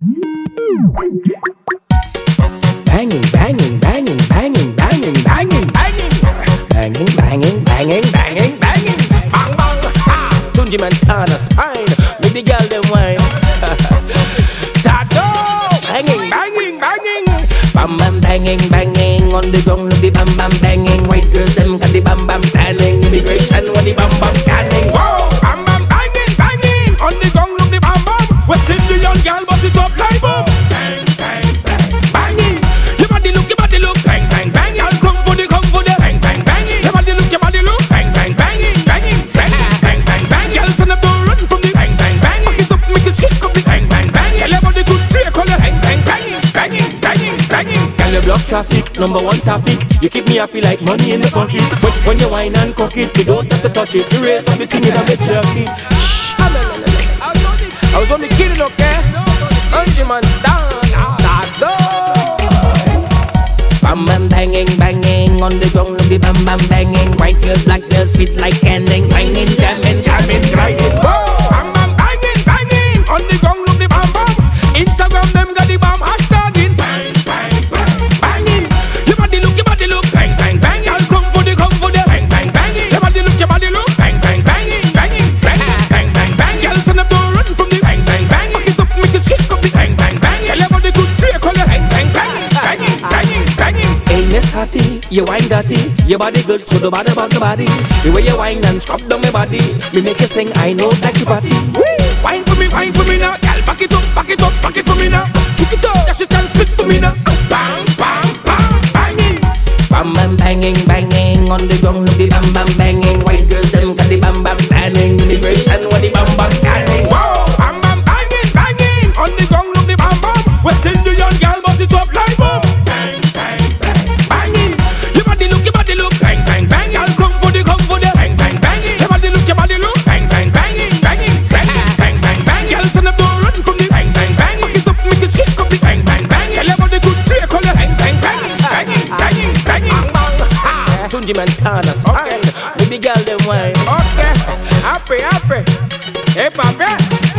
Banging, banging, banging, banging, banging, banging, banging. Banging, banging, banging, banging, banging. Bang, bang, ha! Tunji man on a spine. make the girl them wine. Tato! Banging, banging, banging. Bam, bam, banging, banging. On the ground, look the bam, bam, banging. White girls them got the bam, bam, tanning. Immigration, what the bam, bam, girl bust it up like boom. Bang bang bang. Your body look, your body look, bang bang bang. Girl come for the, come for the, bang bang banging. Your body look, your body look, bang bang banging, banging, bang bang bang bang. Girl stand up, don't run from the bang bang bang. Back it up, make it shake up the bang bang bang. Girl your body good, take color, bang bang banging, banging, banging, banging. Girl you block traffic, number one topic. You keep me happy like money in the pocket. But when you whine and cock it, you don't have to touch it. You raise up the thing in a bit jerky. Shh, I was only kidding, okay? Angie man down. Bam bam banging, banging on the ground, be bam bam banging. White girls, black girls, fit like canning, banging, jamming, jamming, grinding. Whoa, Hattie, you wine dirty, your body good, so don't bother about the body. The way you wine and scrub down my body, me make you sing, I know that you party. Wine for me, wine for me now, girl, back it up, back it up, back it for me now. Chuck it up, dash it and split for me now. Bang, bang, bang, banging. Bam bam banging, banging on the ground, look the bam bam banging. White girls them got the bam bam standing. Ha! Tunji Montana spine, baby girl them wine. Okay, happy, happy. Hey, papi.